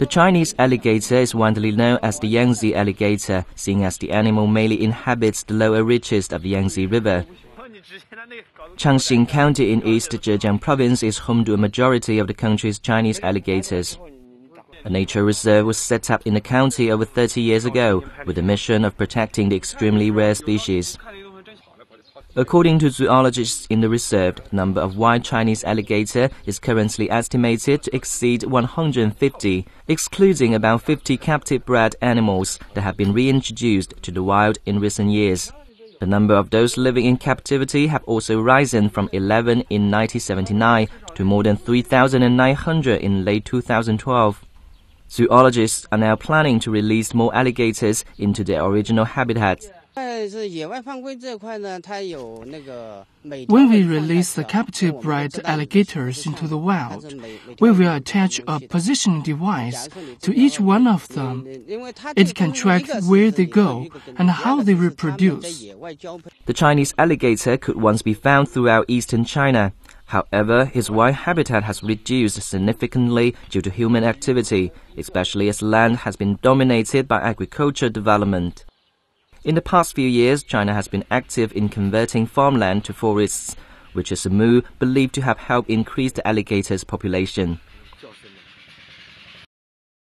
The Chinese alligator is widely known as the Yangtze alligator, seeing as the animal mainly inhabits the lower reaches of the Yangtze River. Changxing County in East Zhejiang Province is home to a majority of the country's Chinese alligators. A nature reserve was set up in the county over 30 years ago with the mission of protecting the extremely rare species. According to zoologists in the reserve, number of wild Chinese alligator is currently estimated to exceed 150, excluding about 50 captive bred animals that have been reintroduced to the wild in recent years. The number of those living in captivity have also risen from 11 in 1979 to more than 3,900 in late 2012. Zoologists are now planning to release more alligators into their original habitats. When we release the captive bred alligators into the wild, we will attach a positioning device to each one of them. It can track where they go and how they reproduce. The Chinese alligator could once be found throughout eastern China. However, his wild habitat has reduced significantly due to human activity, especially as land has been dominated by agriculture development. In the past few years, China has been active in converting farmland to forests, which is a move believed to have helped increase the alligator's population.